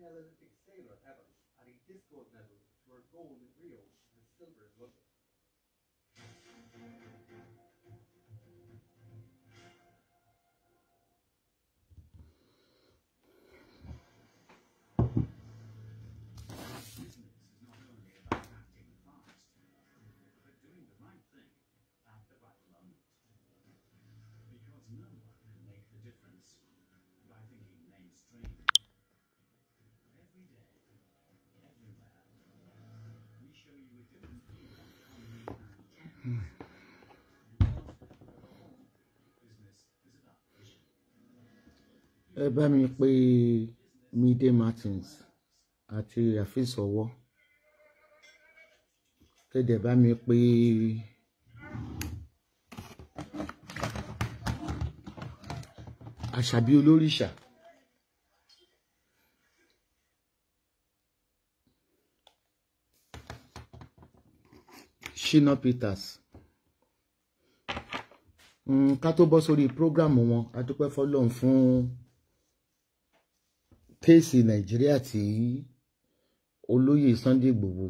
Neolithic sailor ever, adding discord medals to her gold in Rio and silver in London. Ẹ bá mi pé Mide Martins àti Afeez Ọwọ́ kéde bá mi pé Àṣàbí olóríṣà Shina Peters. Mm, ká tó bọ́ sórí prógrámù wọn a dúpẹ́ fọlọ́run fún kéèsì nàìjíríà tí olóyè Sunday Igboho.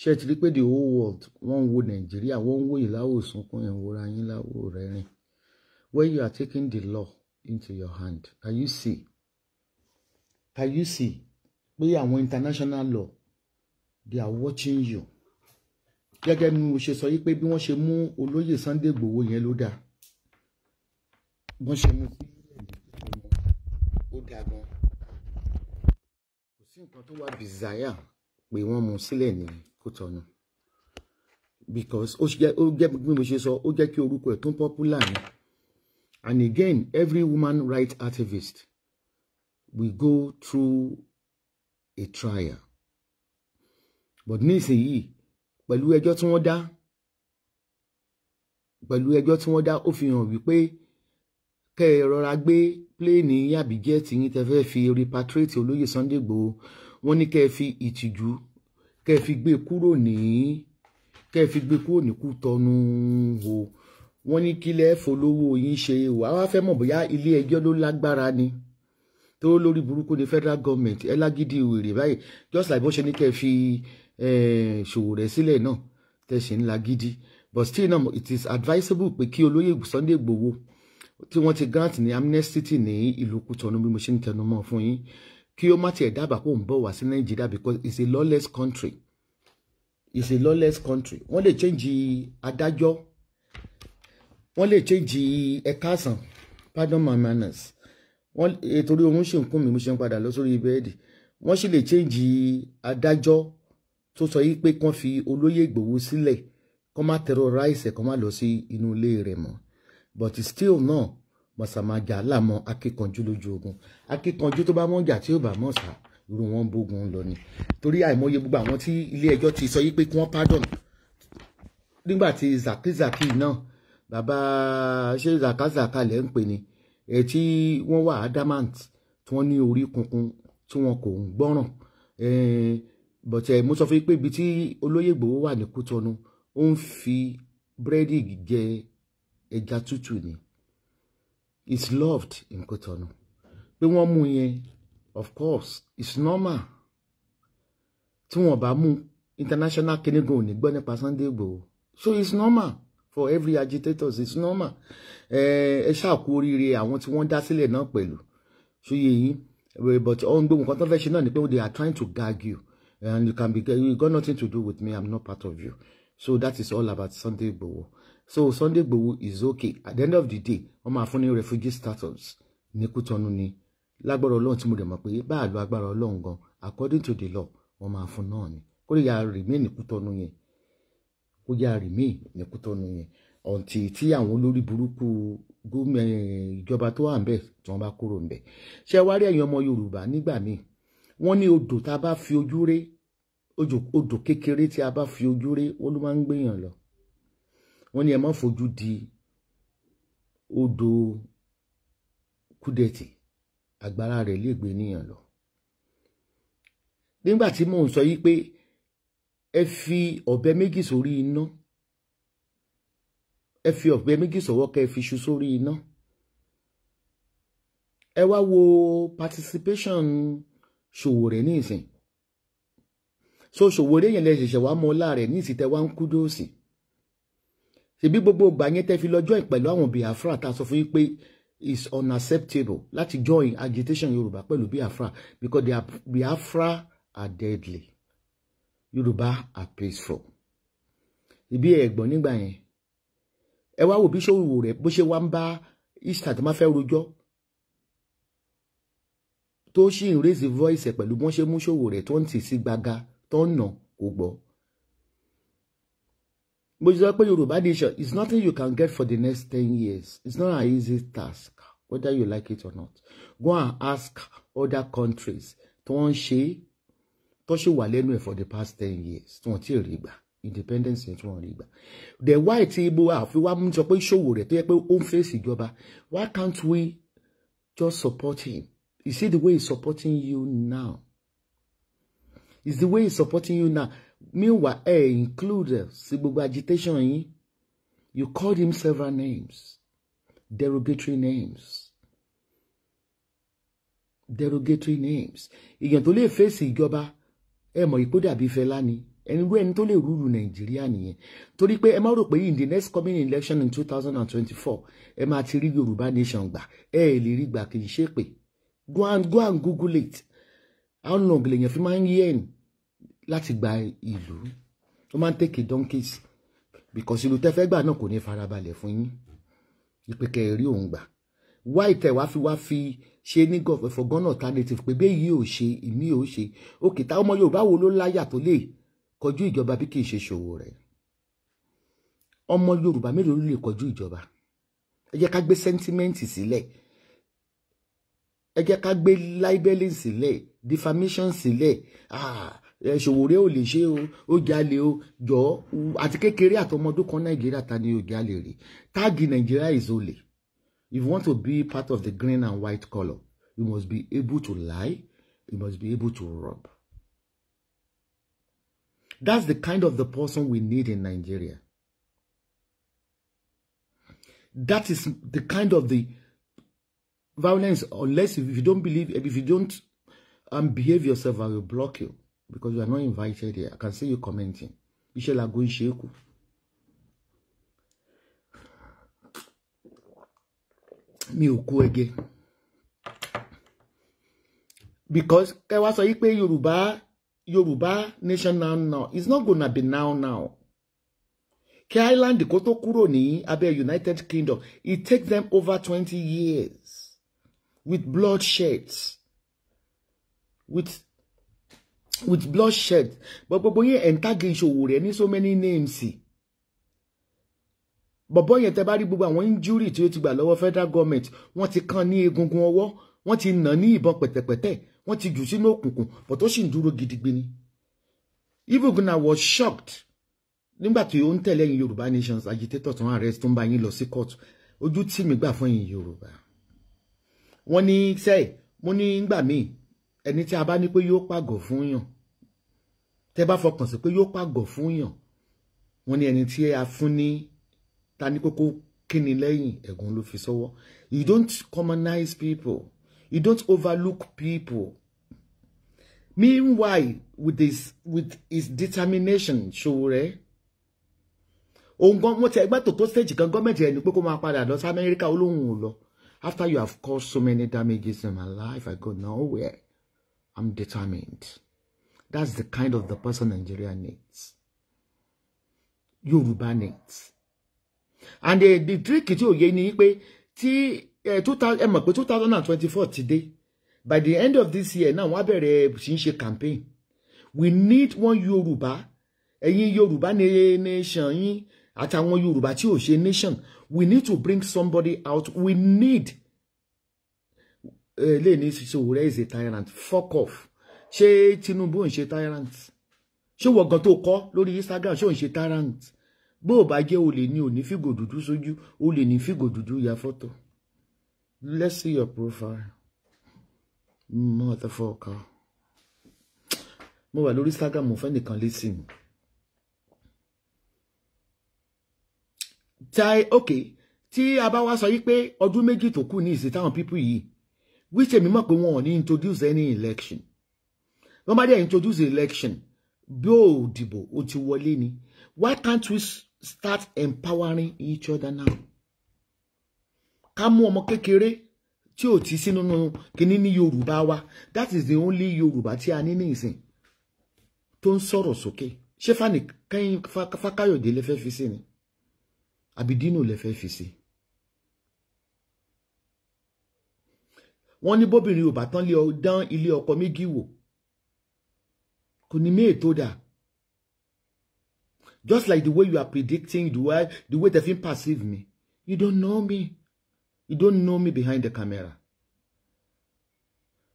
Ṣe ti rí pé the whole world wọ́n ń wo nàìjíríà wọ́n ń wo ìláwò sunkún wora yín láwò rẹ́rìn when you are taking the law into your hand can you see? Can you see pé àwọn international law they are watching you gẹ́gẹ́ bí mo ṣe sọ yí pé bí wọ́n ṣe mú olóyè Sunday Igboho yẹn ló dáa. Wọ́n ṣe mú ó dáa gan. Kò sí nǹkan tó wà bizarre pé wọ́n mú sílẹ̀ ní Kútọ̀nù because ó jẹ́ bí mo ṣe sọ ó jẹ́ kí orúkọ ẹ̀ tún popular ni. And again every woman rights activist we go through a trial. But nísìnyí pẹ̀lú ẹjọ́ tí wọ́n dá pẹ̀lú ẹjọ́ tí wọ́n dá ó fi hàn wípé kẹ́ ẹ rọra gbé pléènì àbí jẹ́ẹ̀tì yín tẹ́ fẹ́ fi repatriate olóyè Sunday Igboho. Wọ́n ní kẹ́ ẹ fi ìtìjú kẹ́ ẹ fi gbé kúrò ní kẹ́ ẹ fi gbé kúrò ní Kútọ́nù o wọ́n ní kílẹ̀ folówó yín ṣe. Wàá wá fẹ́ mọ̀ bóyá ilé ẹjọ́ ló lágbára ni. Tó lórí burúkú ní federal government ẹ lágídí wèrè báyìí. Just like bó ṣe ní kẹ́ ẹ fi ṣòwò rẹ̀ sílẹ̀ náà tẹ́ ṣe ń lágídí but still náà it is advisable pé kí olóyè Sunday Igboho tí wọ́n ti grant ní amnesty ní ìlú Kútọ́nù bí mo ṣe ń tẹnu mọ́ fún yín kí ó má tiẹ̀ dábàá kó ń bọ̀ wá sí Nàìjíríà because it's a lawless country. It's a lawless country. Wọ́n lè change adájọ́. Wọ́n lè change ẹ̀ka àsàn pardon my manners. Wọ́n ètò orí oorun ṣì ń kún mi mo ṣe ń padà lọ sórí bẹ́ẹ̀dì. Wọ́n sì lè change adájọ́ tó sọ yìí pé kán fi olóyè Ìgbòho sílẹ̀ kán má terrorize kán má lọ sí inú ilé rẹ̀ mọ́. But still náà mọ̀sàmájà làmọ́ akíkanjú lójú ogun. Akíkanjú tó bá mọ̀jà tí ó bá mọ̀ sá irú wọn bógun lọ ni. Torí àìmọye gbogbo àwọn tí ilé ẹjọ́ ti sọ yìí pé kí wọ́n pardon. Nígbà tí zakizaki náà bàbá ṣé zakazaka lẹ́ ń pè ní ẹ̀ tí wọ́n wà adamant tí wọ́n ní orí kunkun tí wọn kò ń gbọ́ràn bọ̀tẹ̀ mo sọ fún yín pé ibi tí olóyè Ìgbòho wà ní Kútọ́nù ó fi búrẹ́dì jẹ ẹja tútù ni. It's loved in Kútọ́nù pé wọ́n mú yẹn of course it's normal. Tí wọ́n bá mú international kinigun ò ní gbọ́ nípa Sunday Ìgbòho so it's normal for every agitators it's normal. Ẹ ṣàkó oríire àwọn tí wọ́n dá sílẹ̀ náà pẹ̀lú. Ṣóyè yín? But ohun gbogbo nǹkan tó fẹ́ ṣe náà ni pé they are trying to gag you and you can be you got nothing to do with me i'm not part of you. So that is all about Sunday Igboho. So Sunday Igboho is okay. At the end of the day wọ́n máa fún ní refugee status ní Kútọ́nù ni. Lágbára Ọlọ́run tí mo dẹ̀ mọ̀ pé lo agbára Ọlọ́run gan according to the law wọ́n máa fún náà ni. Kó yà remain ní Kútọ́nù yẹn. Kó remain ní Kútọ́nù yẹn. Ọ̀ǹtì tí àwọn olórí burúkú ìjọba tó wà ń bẹ̀ tí wọ́n bá kúrò ń bẹ̀. Ṣé wá rí ẹ̀yin ọmọ Yorùbá nígbà míì? Wọ́n ní fi ojú odò kékeré tí a bá fi ojú ré wọ́n ló máa ń gbéyàn lọ. Wọ́n ní ẹ má fojú di odò kúdẹ̀tì agbára rẹ̀ lè gbé níyàn lọ. Nígbà tí mò ń sọ yí pé ẹ fi ọ̀bẹ méjì sórí iná ẹ fi ọ̀bẹ méjì sọ̀wọ́ kẹ́ ẹ fi ṣu sórí iná ẹ wá wo participation Ṣòwòrẹ́ ní ìsìn so Ṣòwòrẹ́ yẹn lẹ ṣẹ̀ṣẹ̀ wá mọ ọlá rẹ̀ ní ìsìn tẹ wá ń kú dóòsì ṣebí gbogbo ìgbà yẹn tẹ́ fi lọ join pẹ̀lú àwọn Biafra tá sọ fún yín pé is unacceptable láti join agitation Yorùbá pẹ̀lú Biafra because their Biafra are deadly. Yorùbá are peaceful. Ibi ẹ̀gbọ́n nígbà yẹn. Ẹ wá wò bí Ṣòwòrẹ́ bó ṣe wá ń bá Easter tó máa fẹ́ rojọ́. Tó ṣì ń raise voice ẹ̀ pẹ̀lú bí wọ́n ṣe mú Ṣòwòrẹ́ tó ń tì sí gbaga tó ń nà kó gbọ́. Ṣe sọ pé yorùbá nation is nothing you can get for the next ten years. It's not an easy task whether you like it or not. Go and ask other countries tó ń ṣe tó ṣe wà lẹ́nu ẹ̀ for the past ten years tí wọ́n ti rí gbà. Independence yẹn tí wọ́n rí gbà. The why tí ibo àfi wá mú sọ pé ṣòwò rẹ̀ tó yẹ pé ó ń fèsì ìjọba why can't we just support him? You see the way he's supporting you now is the way he's supporting you now. Meanwhile ẹ include sí agitation yín. You called him several names. Derogatory names. Derogatory names. Èèyàn tó lè fèsì ìjọba ẹ mọ̀ ìpó dàbí Fẹlá ni. Ẹni rú ẹni tó lè rúlu Nàìjíríà nìyẹn. Torí pé ẹ má rò pé in the next coming election in two thousand and twenty-four ẹ máa ti rí Yorùbá nation gbà. Ẹ lè rí gbà kì í go and go and google it how long lèèyàn fi máa ń yé ẹ̀yìn láti gba ìlú? Ó máa ń tèkì donkeys because ìlú tẹ́fẹ́ gbà náà kò ní farabalẹ̀ fún yín. Ìpè kẹrí òun gbà. Wá ìtẹ̀ wá fi wá fi ṣe ní gun alternative pé bẹ́ẹ̀ yìí ò ṣe ìmí ò ṣe. Òkè táwọn ọmọ Yorùbá wo ló láyà tó lè kọjú ìjọba bí kì í ṣe ṣòwò rẹ̀? Ọmọ Yorùbá mélòó ló lè kọjú ìjọba? Ẹ jẹ́ ká gbé sẹ́ńtímẹ́ǹtì sílẹ̀. Ẹ jẹ́ ká gbé libelling sílẹ̀ defamation sílẹ̀. Ah ṣòwòrẹ́ ò lè ṣe o ó jalè o. Jọ àti kékeré àtọmọdún kan nàìjíríà ta ni ó jalè rí táàgì is olè. If you want to be part of the green and white colour you must be able to lie you must be able to rob. That's the kind of the person we need in Nigeria. That is the kind of the violence unless if you don't believe if you don't um, behave yourself I will block you because you are not invited here. I can see you commenting. Iṣẹ́ la go ń ṣe. Mi ò kú. Because kẹ́ wá sọ yí pé nation now now it's not gonna be now now. Kí Island kó tó kúrò ní abẹ́ United Kingdom it takes them over twenty years with bloodshed with with bloodshed. But gbogbo yẹn ẹ̀ńtàgé ìṣòwò rẹ̀ ní so many names. Bọ̀bọ̀ yẹn tẹ́ bá rí gbogbo àwọn injury tí ó ti gbà lọ́wọ́ federal government wọ́n ti kàn ní egungun ọwọ́ wọ́n ti nà ní ìbọn pẹ̀tẹ̀pẹ̀tẹ̀ wọ́n ti jù sínú òkùnkùn but ó sì ń dúró gidigbe ni. Ibùgúnà was shocked nígbà tí ó ń tẹ̀lé ẹ̀yin Yorùbá nations agitator tó ń arrest tó ń bá yín lọ sí court. Ojú tí mi gbà fún ẹ̀yin Yorùbá. Wọ́n ní sẹ́ẹ̀ mo ní gbà míì ẹni tí a bá ní pé yóò pàgọ́ fún yàn tẹ́ bá fọkàn sí pé yóò pàgọ́ fún yàn wọ́n ní ẹni tí a fún ní ta ní kókó kíni lẹ́yìn ẹ̀gún ló fi sọ́wọ́. You don't commonize people. You don't overlook people. Meanwhile with his with his determination Sowore òun gan mo ti ẹgbẹ́ tó tó stage kan gọ́ọ̀mẹ̀ntì ẹni pé kó máa padà lọ sí Amẹ́ríkà olóhùn ò lọ. After you have caused so many damages in my life I go nowhere. I'm determined. That's the kind of the person Nigeria needs. Yoruba needs. And the, the trick tí òye ni pé tí ẹ mọ̀ pé two thousand and twenty-four ti dé by the end of this year náà wọ́n bẹ̀rẹ̀ sí campaign. We need one Yoruba ẹ̀yin Yoruba nation yín àtàwọn Yorùbá tí ò nation we need to bring somebody out we need lè ní Sowore is a tyrant. Fuck off. Ṣé Tinubu ń ṣe tyrant? Ṣé wọ̀gàn tó kọ́ lórí Instagram ṣé ò ń ṣe tyrant? Bó o bá jẹ́ o lè ní òní fìgò dúdú sójú o lè ní fìgò dúdú ya fọ́tò. Let's see your profile. Motherfucker. Mo wà lórí Instagram mo fẹ́ nìkan létí mi tai ok tí a bá wá sọ yí pé ọdún méjì tó kù ní ìsìn táwọn pípù yìí which èmi mọ̀ pé wọn ò ní introduce any election. Wọ́n bá dẹ̀ introduce election bí ó dìbò ó ti wọlé ni. Why can't we start empowering each other now? Ká mú ọmọ kékeré tí ò ti sínú kíní ní yorùbá wa. That is the only yorùbá tí a ní ní ìsìn tó ń sọ̀rọ̀ sókè. Ṣé fani fákáyọ̀dé lè fẹ́ fi sí ni? Àbí dínú lè fi sí. Wọ́n ní bóbìnrin ò bá tán lé dán ilé ọkọ méjì wò. Kò ní méè tó dà just like the way you are predicting the way the way they fit perceive me. You don't know me. You don't know me behind the camera.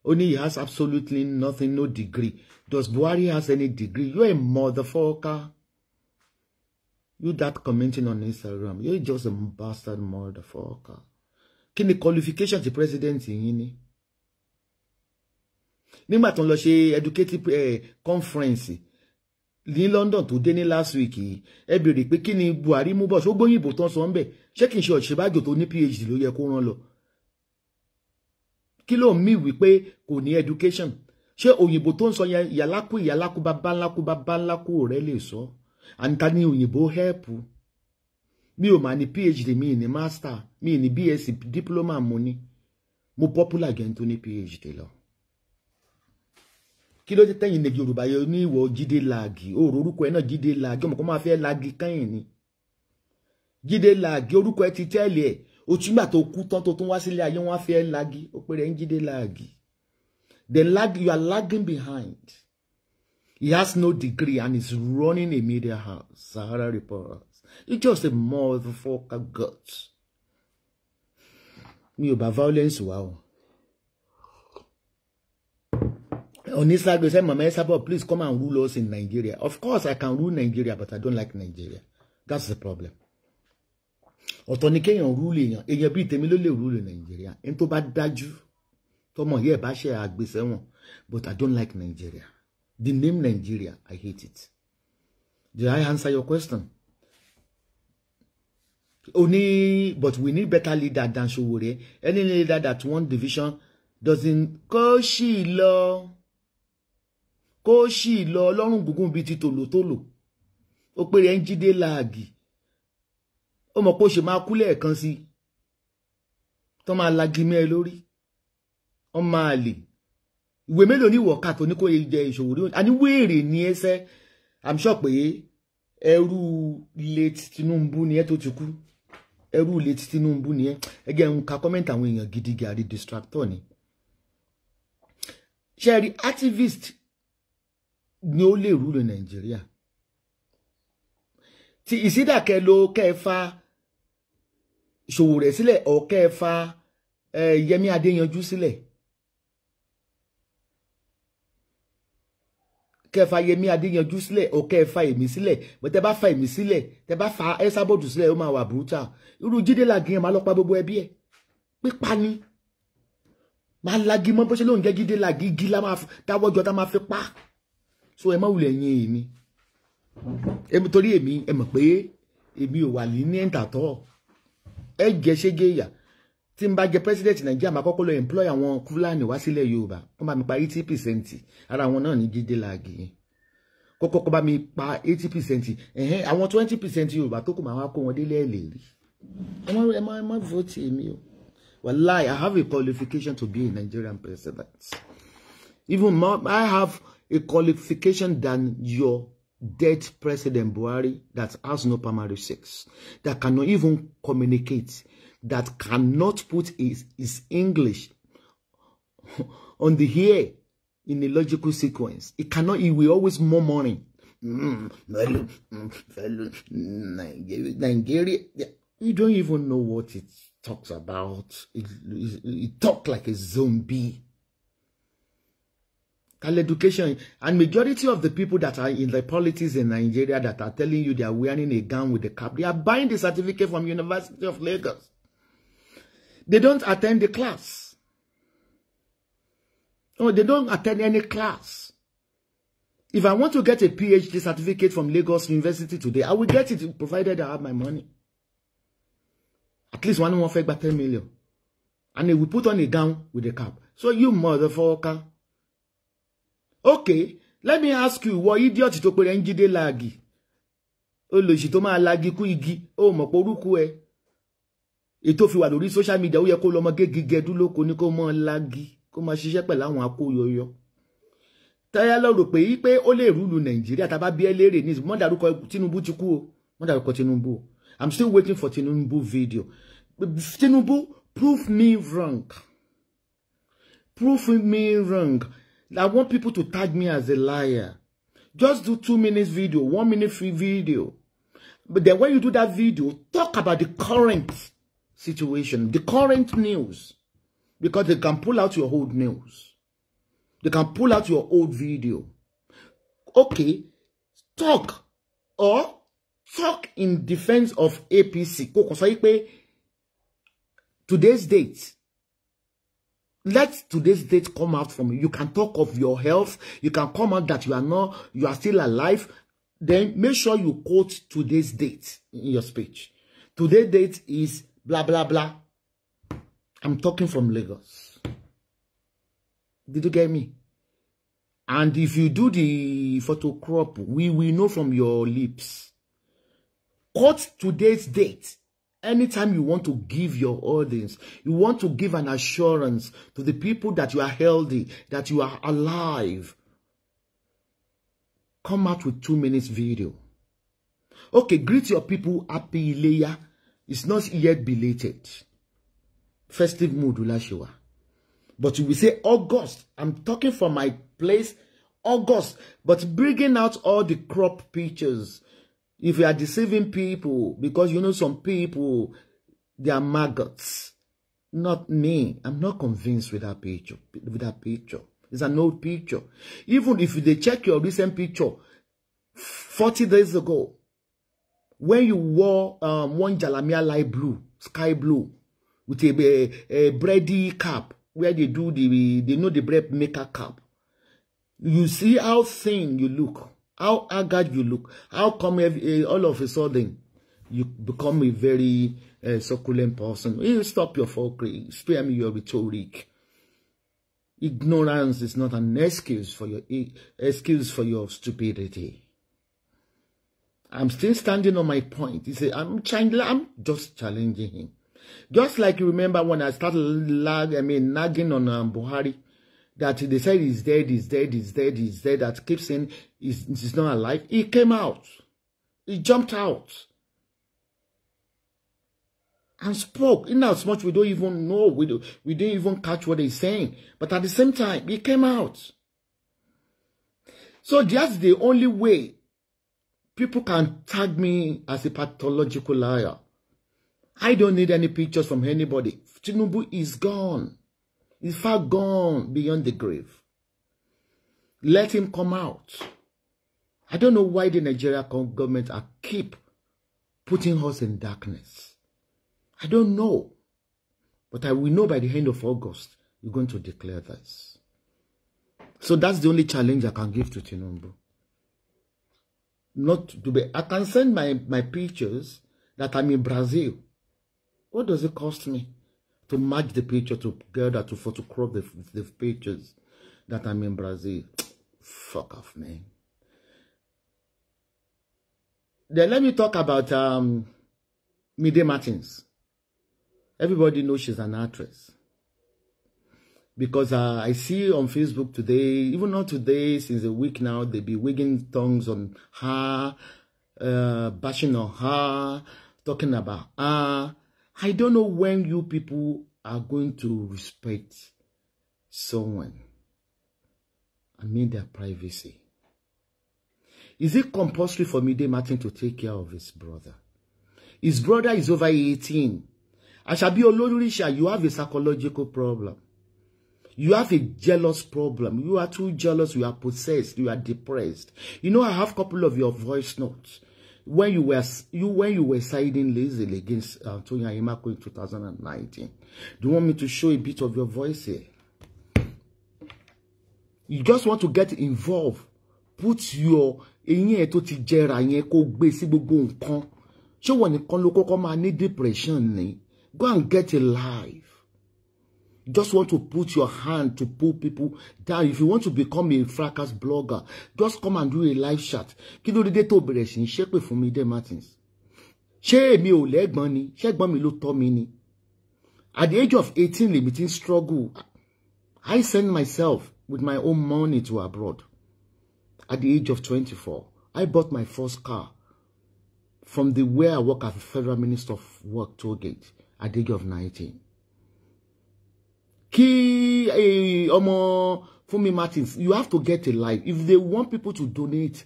Only he has absolutely nothing no degree. Does Buhari has any degree? You're a motherfucker. You that commenting on Instagram. You're just a bastard motherfucker kí ni qualification ti president yín ní? Nígbà tó ń lọ ṣe educative eh, conference ní London tó dé ní last week yìí ẹ béèrè pé kí ni Buhari mú bọ̀? Ṣó gbóyìnbó tán sọ ń bẹ̀? Ṣé kì í ṣe Ọ̀ṣínbàjò tó ní PhD ló yẹ kó rán lọ? Kí ló ń mí wípé kò ní education? Ṣé òyìnbó tó ń sọ yẹn ìyálákú ìyálákú bàbá ńlákú bàbá ńlákú rẹ lè sọ? Àǹtá ní òyìnbó help mi ò mà ní phd mi ní master mi ní bsc diploma mo ní. Mo popular gen tó ní phd lọ. Kí ló dé tẹ̀yìn lè yorùbá yẹ ní ìwọ jíde láàgì òòrò orúkọ ẹ náà jíde láàgì ọmọ kan máa fẹ́ láàgì kẹ́yìn ni. Jíde láàgì orúkọ ẹ ti tẹ́lẹ̀ ẹ̀. Òtúgbà tó kú tán tó tún wá sílé ayé wọn á fẹ́ láàgì ó pé rẹ̀ ń jíde láàgì the lag you are lagging behind. He has no degree and is running a media house. Sahara Reporters you just a motherfucker guts. Mi ò bá violence wá o. on Instagram say mama Esabo please come and rule us in Nigeria. Of course I can rule Nigeria but I don't like Nigeria. That's the problem. Ọ̀tọ̀ ni kéèyàn rúlé èèyàn. Èèyàn bíi tèmi ló lè rúlé Nigeria. Ẹni tó bá dájú tọmọ yẹ bá ṣe àgbésẹ́wọ̀n but I don't like Nigeria. The name Nigeria I hate it. Did I answer your question Only, but we need better leader than Sowore any leader that one division doesn't kó sì lọ kó sì lọ lọ́rùn gúngún bíi ti tòlótòló. Ó pé rẹ̀ ń jíde láàgì. Ó mọ̀ pé ó ṣe máa kú lẹ́ẹ̀kan sí máa lagi mẹ́ ẹ lórí. Wọ́n máa lè. Ìwé mélòó ní ìwọ̀ká tó ní kó jẹ ìṣòwò rí? Àní wéèrè ní ẹsẹ̀ i'm sure pé ẹrú late Tinubu ni ẹ tó ti kú ẹrú late Tinubu ni ẹ. Ẹgẹ ń ka kọ́mẹ́ntì àwọn èèyàn gidi gàrí distractor ni. Ṣe rí activist ni ó lè rúlò Nàìjíríà? Tí ìsídàkẹ́ ló kẹfà ṣòwò rẹ̀ sílẹ̀ ọ̀ kẹfà Yẹmí Adéyanjú sílẹ̀ kẹfà Yẹmí Adéyanjú sílẹ̀ ọ̀ kẹfà èmi sílẹ̀. Bẹ́ẹ̀ tẹ́ bá fa èmi sílẹ̀ tẹ́ bá fa ẹ́sàbọ̀dù sílẹ̀ ó máa wà brutal. Irú Jídé Làgìyàn máa lọ pa gbogbo ẹbí ẹ̀. Pípa ni. Máa lagi mọ́ bó ṣe lóun jẹ́ Jídé Làgìgì la máa dáwọ́jọ tá máa fi pa. So ẹ má wulẹ̀ yin èmi èmi torí èmi ẹ mọ̀ pé èmi ò wà ní ní ẹ jẹ́ ṣége ìyà tí n bá jẹ president nàìjíríà máa kọ́kọ́ lọ employ àwọn fúlàní wá sílẹ̀ yorùbá. Wọ́n bá mi pa eighty percent. Ara àwọn náà ní jíde láàgì yẹn. Kọ́kọ́ kọ́ mi pa eighty percent. Àwọn twenty percent yorùbá tó kù máa wá kó wọn délé ẹ̀ ẹ má ẹ má ẹ má vote èmi o. Wallahi i have a qualification to be a nigerian president. Even more i have a qualification than your dead president buhari that has no primary sex that cannot even communicate that cannot put his, his English on the air in a logical sequence. It cannot, he will always more Mm, fellow, mm, Nigeria, Nigeria. You don't even know what it talks about. It, it, it talk like a zombie. Call education and majority of the people that are in the politics in Nigeria that are telling you they are wearing a gown with a cap, they are buying the certificate from University of Lagos. They don't attend the class. No, they don't attend any class. If I want to get a PhD certificate from Lagos University today, I will get it provided I have my money. At least one more fake by 10 million. And they will put on a gown with a cap. so you motherfucker okay let me ask you wọ idiot tó pe rẹ̀ ń jíde láàgì olùsì tó máa lagi kú igi ó mọ̀ pé orúkú ètò fi wà lórí social media ó yẹ kó lọ́mọ gégi gẹdú lóko ní kó mọ́ lagi kó máa ṣiṣẹ́ pẹ̀lú àwọn akóyọyọ. Táyà lọ rò pé pé ó lè rúlu nàìjíríà tá a bá bí ẹ léèrè ní mọ́ dárúkọ tinubu ti kú o mọ́ dárúkọ tinubu i'm still waiting for tinubu video. Tinubu prove me wrong. Prove me wrong. I want people to tag me as a liar. Just do two minutes video one minute free video. But then when you do that video talk about the current situation the current news because they can pull out your old news they can pull out your old video okay talk or talk in defense of apc kò sọ pé today's date let today's date come out from you. You can talk of your health. You can come out that you are not, you are still alive. Then make sure you quote today's date in your speech. Today's date is blah, blah, blah. I'm talking from Lagos. Did you get me? And if you do the photo crop, we will know from your lips. Quote today's date. Anytime you want to give your audience, you want to give an assurance to the people that you are healthy, that you are alive, come out with two minutes video. Okay, greet your people happy Ileya. It's not yet belated. Festive mood, Ulashiwa. But you will say August. I'm talking from my place, August. But bringing out all the crop pictures, if you are deceiving people, because you know some people, they are maggots. Not me. I'm not convinced with that picture. With that picture. It's an old picture. Even if they check your recent picture, 40 days ago, when you wore um, one Jalamia light blue, sky blue, with a, a, a bready cap, where they do the, they know the bread maker cap, you see how thin you look, how haggard you look, how come every, all of a sudden you become a very uh, succulent person. You stop your fuckery, spare me your rhetoric. Ignorance is not an excuse for your excuse for your stupidity. I'm still standing on my point. He said, I'm trying, I'm just challenging him. Just like you remember when I started lag, I mean, nagging on um, Buhari, that they said he's dead, he's dead, he's dead, he's dead, that keeps saying he's, he's not alive. He came out. He jumped out. And spoke. In as much we don't even know, we, do, we didn't even catch what he's saying. But at the same time, he came out. So that's the only way people can tag me as a pathological liar. I don't need any pictures from anybody. Tinubu is gone. He's far gone beyond the grave. Let him come out. I don't know why the Nigeria government are keep putting us in darkness. I don't know. But I will know by the end of August, you're going to declare this. So that's the only challenge I can give to Tinubu. Not to be, I can send my, my pictures that I'm in Brazil. What does it cost me to match the picture together to photocrop the, the pictures that I'm in Brazil? Fuck off, man. Then let me talk about um, Mide Martins. Everybody knows she's an actress. Because uh, I see on Facebook today, even not today, since a week now, they be wigging tongues on her, uh, bashing on her, talking about her. I don't know when you people are going to respect someone. I mean their privacy. Is it compulsory for Mide Martin to take care of his brother? His brother is over 18. Ashabi Olorisha, you have a psychological problem. You have a jealous problem. You are too jealous. You are possessed. You are depressed. You know, I have a couple of your voice notes. When you were you when you were siding lazily against uh, Tony Ayimako in 2019. Do you want me to show a bit of your voice here? You just want to get involved. Put your eyín ẹ̀ tó ti jẹrà yẹn kó gbé sí depression ni? Go and get a life. Just want to put your hand to pull people down. If you want to become a fracas blogger, just come and do a live chat. Kí ló dé tó bẹ̀rẹ̀ sí í ṣépè fún mi, Dé Martins? Ṣé èmi ò lẹ́gbọ́n ni? Ṣé ẹ̀gbọ́n mi ló tọ́ mi? At the age of 18, lèmi ti ń struggle. I sent myself with my own money to abroad. At the age of 24, I bought my first car from the where I work as a federal minister of work toll gate at the age of 19. Kí eh, ọmọ Fúnmi Martins, you have to get a life. If they want people to donate,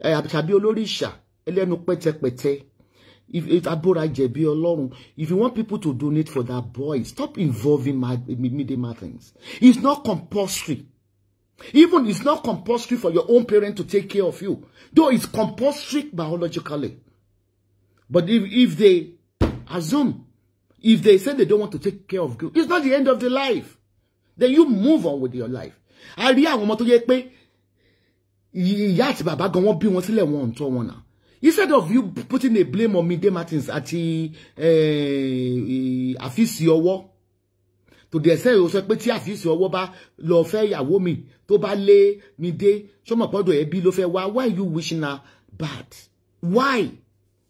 eh, àbí olóríṣà, ẹlẹ́nu if abora jẹ̀bi Ọlọ́run, if you want people to donate for that boy, stop involving Mide Martins. It's not compulsory. Even it's not compulsory for your own parent to take care of you, though it's compulsory biologically. But if, if they assume, if they say they don't want to take care of you, it's not the end of the life. Then you move on with your life. A rí àwọn ọmọ tó yẹ pé ìyá àti bàbá gan wọ́n bí wọn sílẹ̀ wọn ń wọn náà. Instead of you putting a blame on Mide Martins àti àfíìsì ọwọ́ tó dẹ̀ sẹ́yìn ó sọ pé tí àfíìsì ọwọ́ bá lọ fẹ́ ìyàwó mi tó bá lé mi dé sọmọ ẹbí ló fẹ́ wá why you wishing her bad why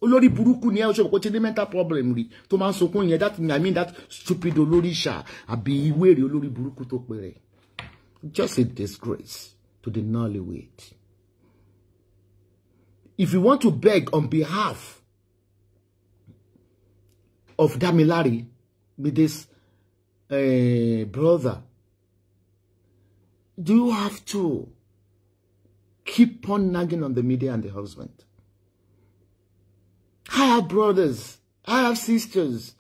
olórí burúkú ni ẹ ṣe kó ti ní mental problem rí tó máa ń sunkún yẹn. That i mean that stupid olórí ṣá àbí wèrè olórí burúkú tó pè rẹ̀. Just a disgrace to the nollywood. If you want to beg on behalf of Damilare with this uh, brother, do you have to keep on nagging on the media and the husband? I have brothers. I have sisters.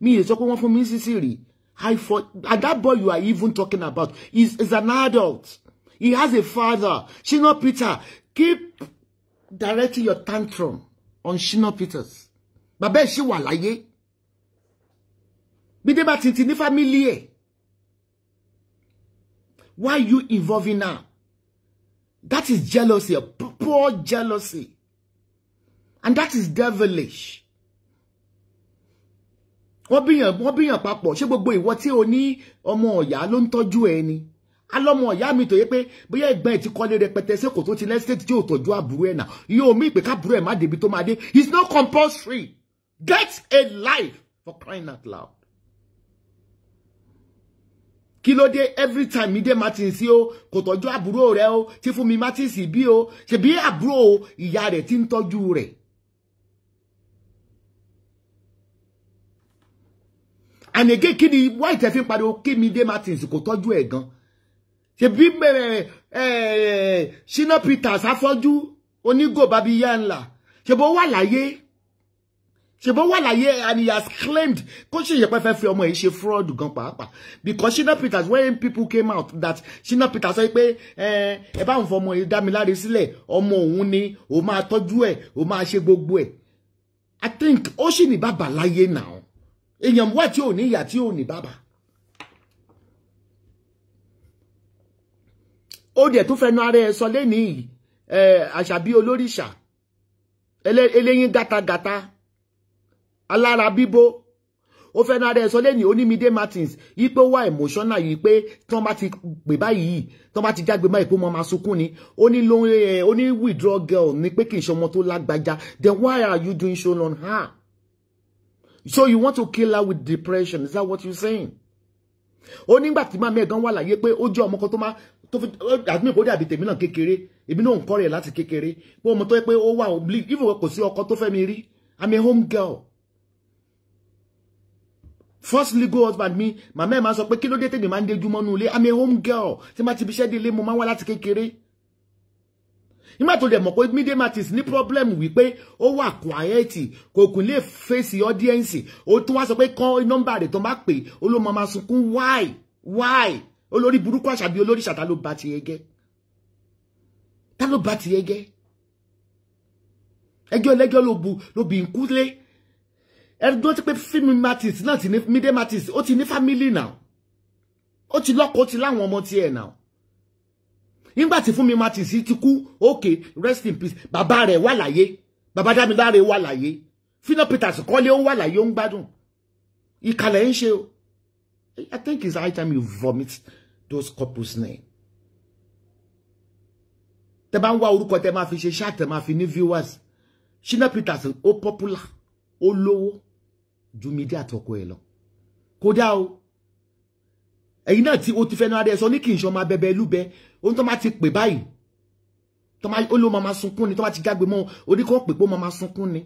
Me, it's one for me, Sicily. I fought, and that boy you are even talking about is, is an adult. He has a father. Shino Peter, keep directing your tantrum on Shino Peters. Bàbá ẹ̀ ṣì wà láyé. Bí dé bá ti ti. Why you involving now? That is jealousy, poor jealousy. And that is devilish. Wọ́n bíyàn wọ́n bíyàn papọ̀ ṣé gbogbo ìwọ tí o ní ọmọ ọ̀yá ló ń tọ́jú ẹ ni. Alọ́mọ ọ̀yá mi tó yẹ pé bóyá ẹ̀gbọ́n ẹ̀ ti kọ́lé rẹpẹtẹ kò tó ti lẹ́sítẹ́tì tí ò tọ́jú àbúrò ẹ̀ náà. Yóò mí ìpè káàbúrò ẹ̀ má débi tó máa dé. It's not compulsory. Get a life for crying out loud. Kí ló dé every time Mide Martins o kò tọ́jú àbúrò rẹ̀ o tí fún mi Martins bí o ṣebí àbúrò ìyá rẹ̀ tí ń tọ́jú. And again kí ni white ẹ fi ń pariwo kí Mide Martins kò tọ́jú ẹ̀ gan? Ṣebí Shina Peters afọ́jú onígò babiya ńlá ṣebó wà láyé? Ṣebó wà láyé? And he has claimed kó ṣe yẹ pé fẹ́ fi ọmọ yìí ṣe fraud gan pàápàá. Because Shina Peters when people came out that Shina Peters sọ pé ẹ bá òun fọmọ yìí dá mi láre sílẹ̀ ọmọ òun ni òun máa tọ́jú ẹ̀ òun máa ṣe gbogbo ẹ̀. I think ó sì ní bàbá láyé èèyàn wà tí ò ní ìyá tí ò ní bàbá. Ó dẹ̀ tún fẹnu ara ẹ sọ lẹ́nìí àṣàbí olóríṣà. Eléyín gátagàta. Alára bíbó. Ó fẹnu ara ẹ sọ lẹ́nìí onímídé Martins yí pé ó wà emotional yìí pé tí wọ́n bá ti pè báyìí tí wọ́n bá ti jágbe báyìí pé wọ́n máa sunkún ni. Ó ní ló ó ní withdraw girl ní pé kì í ṣe ọmọ tó lágbájá. Then why are you doing so on her? So you want to kill her with depression? Is that what you're saying? Ó nígbà tí máa mẹ́gan wà láyé pé ó jẹ́ ọmọ kan tó máa tó fi àdúgbò ìkórè àbí tèmi náà kékeré èmi náà ń kọ́ rẹ̀ láti kékeré pé ọmọ tó yẹ pé ó wà oblique even kò sí ọkọ tó mi rí I'm a home girl. First legal husband mi màmá ẹ̀ máa sọ pé kí ló dé tèmi máa ń déjú mọ́nú I'm a home girl tí máa ti fi iṣẹ́ délé mo máa wá láti kékeré nígbà tó dẹ̀ mọ̀ pé Mide Martins ní problem wípé ó wà quiet kò kún lè fèsì audience ó tún wá sọ pé kán nọ́mbà rẹ̀ tó bá pè ó ló máa sunkún why? Why? Olórí burúkú àṣàbí olórí ṣàtà ló bá ti ẹgẹ́ tá ló bá ti ẹgẹ́ ẹjọ́ lẹ́jọ́ ló bu ló bì ń kúlé ẹgbẹ́ tí pé Fúnmi Martins náà ti ní Mide Martins ó ti ní family now. Ó ti lọ́kọ ó ti láwọn ọmọ tiẹ̀ now nígbà tí Fúnmi Martins ti kú okay rest in peace. Bàbá rẹ̀ wà láyé. Bàbá Dámiláre wà láyé. Shina Peters kọ́lé ó wà láyé ó ń gbádùn. Ìkàlẹ̀ ń ṣe o. I think it's high time you vomit those couples name. tẹ bá ń wá orúkọ tẹ máa fi ṣe ṣáà tẹ máa fi ní viewers. Shina Peters ó popular ó lówó ju mídíà tọkọ ẹ lọ. Kódà o. Ẹ̀yin náà tí o ti fẹ́ náà adé sọ ní kì í ṣe ọmọ abẹbẹ lúbẹ ohun tó máa ti pè báyìí tó máa ó ló máa sunkún ni tó máa ti jágbe mọ́ oníkọ́ pè pé ó máa sunkún ni.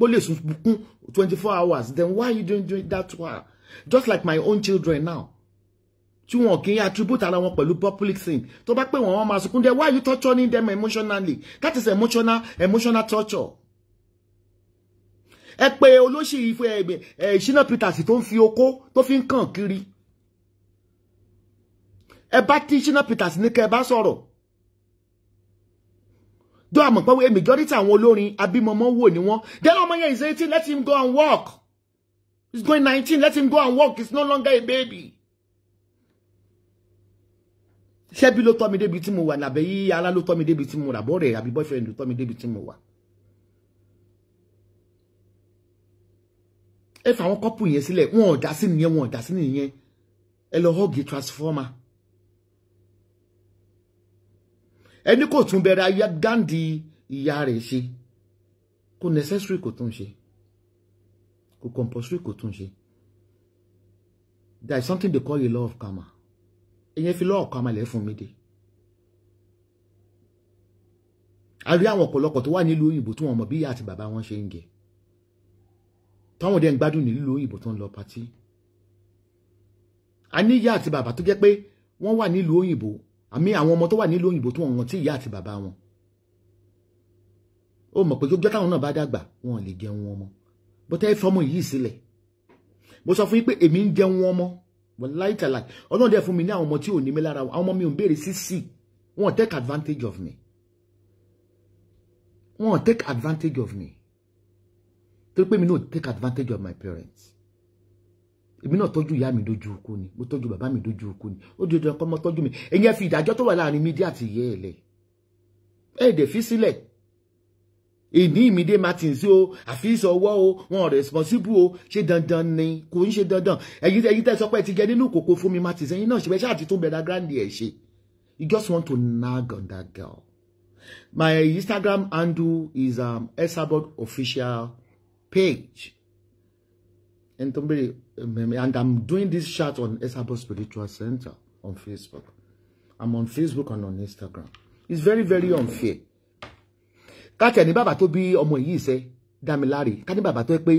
Ó lè sunkún twenty four hours then why you doing, doing that to her? Just like my own children now tí wọn kì í attribute ara wọn pẹ̀lú public thing tó bá pè wọ́n wọ́n máa sunkún. There why you torturing them emotionally? That is emotional emotional torture. Ẹ pé olóṣì ìfẹ́ Shina Peters tó ń fi okó tó fi ń kàn kiri ẹ bá tí Shina Peters ní kẹ́ ẹ bá sọ̀rọ̀. Dó àmọ̀ pé majority àwọn olórin abímọmọ wò ni wọ́n. Then ọmọ yẹn is eighteen let him go and work. He's going nineteen let him go and work. He's no longer a baby. ṣebí ló tọ́ mi débi tí mo wà nàbẹ́ yí? Ara ló tọ́ mi débi tí mo rà bọ́ọ̀rẹ̀ àbí boyfriend ló tọ́ mi débi tí mo wà. ẹ fà àwọn kọ́pù yẹn sílẹ̀. Wọn ò dá sí nìyẹn wọn ò dá sí nìyẹn. Ẹ lọ họ́ọ̀gì transformer. Ẹni kò tún bẹ̀rẹ̀ ayé gáǹdì ìyá rẹ̀ ṣe. Kò necessary kò tún ṣe. Kò compulsory kò tún ṣe. There is something they call a law of karma. Ìyẹn fi law of karma lẹ̀ fún mi dé. A rí àwọn ọ̀pọ̀lọpọ̀ tó wà nílùú òyìnbó tí wọ́n mọ̀ bí ìyá àti bàbá wọn ṣe ń gẹ̀. Táwọn dẹ̀ ń gbádùn nílùú òyìnbó tó ń lọ patí. A ní ìyá àti bàbá tó jẹ́ pé wọ́n wà nílùú òyìnbó àmì àwọn ọmọ tó wà nílùú òyìnbó tó wọn rántí ìyá àti bàbá wọn. Ó mọ̀ pé jọjọ́ táwọn náà bá dàgbà wọn lè jẹun wọn mọ́ bọ́tẹ́ ẹ fọmọ yìí sílẹ̀. Mo sọ fún yín pé èmi ń jẹun wọn mọ́ wọ́n láì tẹ̀lá ọlọ́run dẹ̀ fún mi ní àwọn ọmọ tí ò ní mi lára àwọn ọmọ mi ò ń béèrè sí sí. Wọn take advantage of me. Wọn take advantage of me. Torí pé mi náà take advantage of my parents èmi náà tọ́jú ìyá mi dojú ikú ni mo tọ́jú bàbá mi dojú ikú ni. Ó di ọjọ́ ọmọ tọ́jú mi. Ẹ̀yin ẹ fi ìdájọ́ tó wà láàárín mídíà àti ìyẹ́ ẹ̀ lẹ̀. Ẹ̀ dẹ̀ fi sílẹ̀. Èní ìmídé martins o ọwọ́ o wọn responsible o. Ṣe dandan ni? Kò ń ṣe dandan. Ẹ̀yin ẹ̀yin tẹ́ sọ pé ti jẹ nínú kòkó fún mi martins ẹ̀yin náà ṣe. Bẹ́ẹ̀ ṣáà ti bẹ̀rẹ̀ grandi ẹ̀ ṣe. You just want to nag on that girl. My instagram handle is um, esabod official page. And tó ń bèrè and i'm doing this chat on esabod spiritual center on facebook. I'm on facebook and on instagram. It's very very unfair. Káàtì ẹni bàbá tó bí ọmọ yìí ṣe dámiláre ká ní bàbá tó yẹ pé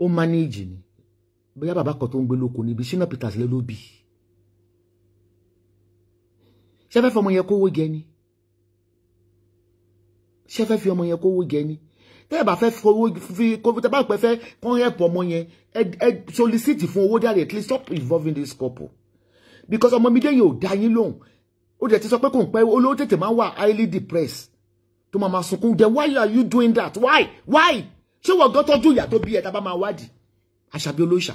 ó ni. Bóyá bàbá kan tó ń gbé lóko níbi Shina Peters lé ló bí. Ṣé fẹ́ fi ọmọ yẹn kówó jẹ ni? ṣé tẹ́ ẹ bá fẹ́ fowó fi kówó tẹ́ bá pẹ́ fẹ́ kán help ọmọ yẹn ẹ solicit fún owó dáre at least stop involving this couple. Because ọmọ mi yẹn ò dá yín lóhùn. Ó dẹ̀ ti sọ pé kò ń pẹ́ olówó tètè máa ń wà highly depressed. Tó máa máa sunkún. Then why are you doing that? Why? Why? Ṣé wọ́n gan tọ́jú ìyá tó bí ẹ̀ tá bá máa wádìí? Àṣàbí olóṣà.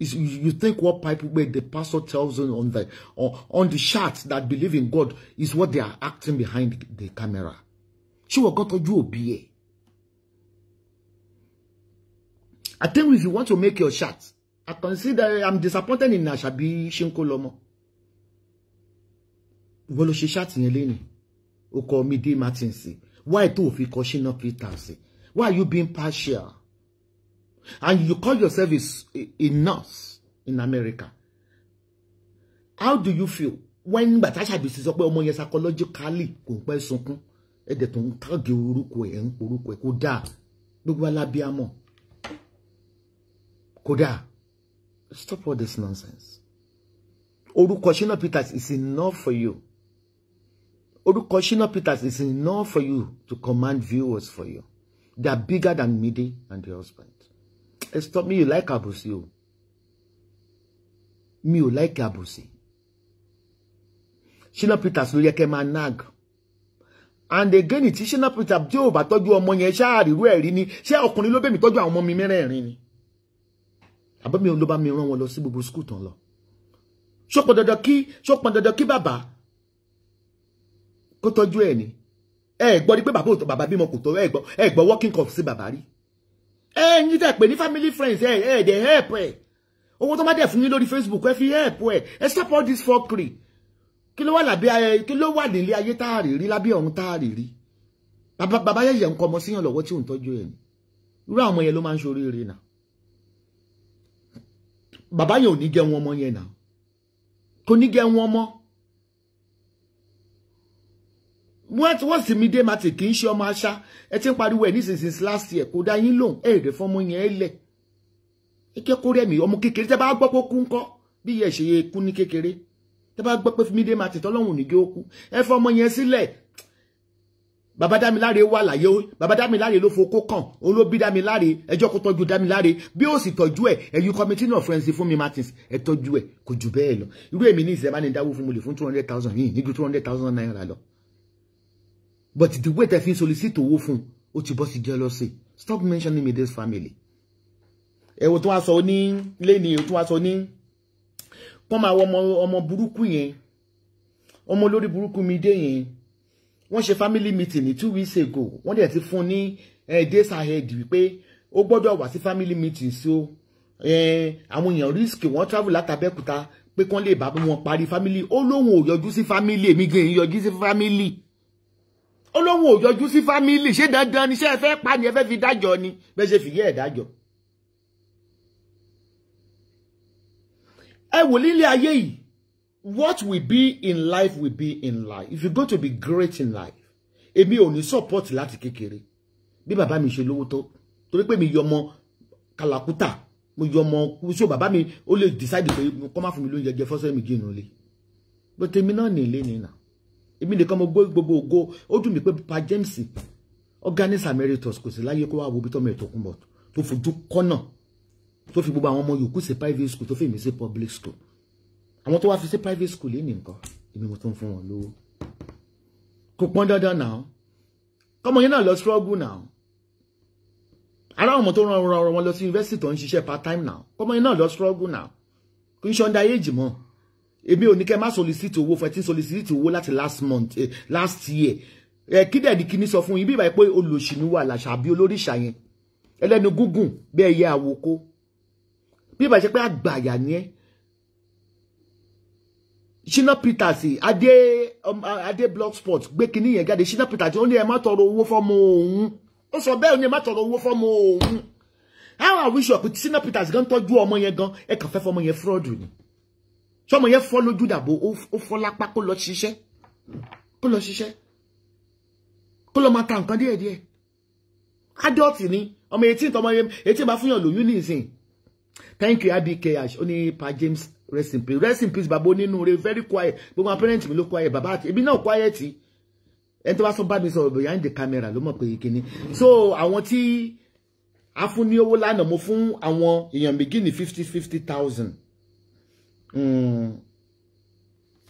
You, you think what people where the pastor tells them on the on, on the chart that believe in God is what they are acting behind the camera ṣé wọ́n gan tọ́jú òbí ẹ̀? I think if you want to make your chart I consider I'm disappointed in ṣínkó lọ́mọ wọ́n ló ṣe chart yẹn lẹ́yìn o kọ mi dé martins why tó o fi kọ Shina Peters why are you being partial? And you call yourself a, a nurse in America. How do you feel? When gbàtàṣà bí sísọ pé ọmọ yẹn psychologically kò pẹ́ sunkún ẹ̀dẹ̀ tó ń káàgé orúkọ ẹ̀ ń porúkọ ẹ̀ kó dáa gbogbo alábíàmọ̀. Kó dáa stop all this nonsense. Orúkọ Shina Peters is enough for you. Orúkọ Shina Peters is enough for you to command viewers for you. They are bigger than Mide and the husband. Ẹ stop me you like àbòsí o. Mi ò like àbòsí Shina Peters ló yẹ kẹ́ máa nag and again tí Shina Peters tí ò bá tọ́jú ọmọ yẹn ṣáàrírú ẹ̀ rí ni. Ṣé ọkùnrin ló bẹ̀ mí tọ́jú àwọn ọmọ mi mẹ́rẹ̀ẹ̀rin ni? Àbọ̀ mi ló bá mi rán wọn lọ sí gbogbo skul tán lọ? Ṣó pọn dandan kí ṣó pọn dandan kí bàbá kó tọ́jú ẹ̀ ni? Ẹ gbọ́ ni pé bàbá òtò bàbá bímọ kò tó ẹ gbọ́ ẹ gbọ́ working cup sí bàbá rí. Ẹ ń yíta pé ní family friends ẹ ẹ dẹ̀ help ẹ. Owó tó má dẹ̀ fún yín lórí Facebook ẹ fi help ẹ. Ẹ stop all this fuckery kí ló wà lábẹ́ ayé kí ló wà nílé ayé tá a rè rí lábẹ́ ọ̀run tá a rè rí? Bàbá bàbá yẹ̀yẹ̀ ń kọ́ ọmọ síyàn lọ́wọ́ tí ò ń tọ́jú ẹ̀ ni. Irú àwọn yẹn ló máa ń ṣoríire náà. Bàbá yẹn ò ní jẹun ọmọ yẹn náà. Kò ní jẹun ọmọ wọ́n wọ́n sì mí dé màtì kì í ṣe ọmọ aṣá. Ẹ ti ń pariwo ẹ̀ nísinsìnyí last year kò dá yín lóhùn. Ẹ̀ rẹ̀ fọmọ yẹn ẹ lẹ̀. Ẹ kẹ́ kó rẹ̀ mí ọmọ kékeré tẹ́ bá gbọ́ pé kú ńkọ́ bí yẹ ṣe kú ní kékeré tẹ́ bá gbọ́ pé mí dé màtì tọ́lọ́hùn ní gé ó kú ẹ fọmọ yẹn sílẹ̀. Bàbá dámiláre wà láyé bàbá dámiláre ló fokó kàn òun ló bí dámiláre ẹjọ́ kó tọ́jú dámiláre. Bí ó sì tọ́jú ẹ̀ ẹ̀yìn committee of friends fún mi martins ẹ tọ́jú ẹ̀ kò jù bẹ́ẹ̀ lọ. Irú èmi ní ìṣẹ́ bá ní dáwó fún mo lè fún two hundred thousand yìí naira lọ. But the way tẹ fi solicit owó fún ó ti bọ́ sí jealousy. Stop mentioning me this family. Ẹ wo tó wá sọ ní lẹ́ni tó wá sọ ní kọ́ máa wọ ọmọ ọmọ burúkú yẹn. Ọmọ olórí burúkú mi dé yẹn. Wọ́n ṣe family meeting ní two weeks ago. Wọ́n dẹ̀ ti fún ní days ahead wípé ó gbọ́dọ̀ wá sí family meeting sí o àwọn èèyàn risk wọ́n travel látàbẹ́kúta pé kán lè bá wọn parí family. Ó lóun ò yọjú sí family èmi gan èyí yọjú sí family. Ó lóun ò yọjú sí family. Ṣé dandan ni? Ṣé ẹ fẹ́ pa ni? Ẹ fẹ́ fi dájọ́ ni? Bẹ́ẹ̀ ṣe fìyẹ́ ẹ̀ dájọ́. Ẹ wò lílé ayé yìí what will be in life will be in life. If you go to be great in life èmi ò ní support láti kékeré. Bí bàbá mi ṣe lówó tó torí pé mi yọ ọmọ kàlàkùtà mo yọ ọmọ kúṣó bàbá mi ó lè decide pé kọ́ má fún mi lóúnjẹ jẹ fọ́sẹ̀ mi jìnnà lé but èmi náà ní ilé nìyà èmi nìkan mo gbé gbogbo ògo ó dùn mí pé pa James organis emeritus kò sí láyé kó wá wo bí tọ́mọ ètò kún bọ̀ tó fojú kọ́nà tó fi gbogbo àwọn ọmọ yòókù sí private school tó fi èmi sí public school. Àwọn tó wá fi sí private school yìí nìkan èmi mo tún fún wọn lówó. Kò pọn dandan náà. Kọmọ yẹn náà lọ struggle náà. Ara ọmọ tó rán ọ̀rọ̀ wọn lọ sí university tó ń ṣiṣẹ́ part time náà kọmọ yẹn náà lọ struggle náà. Kò ń under age mọ́. Èmi ò ní kẹ́ má solicit owó fún ẹ tí solicit owó láti last month eh, last year. Ẹ kí dẹ̀ di kíní sọ fún yín? Bí ìbáyìí pé olùsìnú wà làṣà bí olóríṣà yẹn. Ẹlẹ́nu gúngùn bí ẹyẹ bí ìbáyìí ṣe pé àgbàyà ni ẹ́. Shina Peters adé um, adé blogspot gbé kinní yẹn jáde. Shina Peters ó ní ẹ má tọrọ owó fọmọ òun. Ó sọ bẹ́ẹ̀ ó ní ẹ má tọrọ owó fọmọ òun. Wish you pé Shina Peters gan tọ́jú ọmọ yẹn gan? Ẹ kàn fẹ́ fọmọ yẹn fraud ni. Ṣọmọ yẹn fọ́ lójú dàbò? Ó fọ́ lápá kó lọ ṣiṣẹ́. Kó lọ ṣiṣẹ́. Kó lọ máa ta nǹkan díẹ̀ díẹ̀ adult ni. Ọmọ eighteen tọmọ yẹn eighteen bá fún yàn lóyún ní ìsìn thank you abk ash ó pa James rest in peace rest in peace bàbá onínúure very quiet gbogbo àwọn parents mi ló quiet bàbá àti èmi náà quiet ẹni tó bá sọ bá mi sọ behind the camera ló mọ̀ pé kíní so àwọn tí a fún ní owó lánàá mo fún àwọn èèyàn méjì ní fifty fifty thousand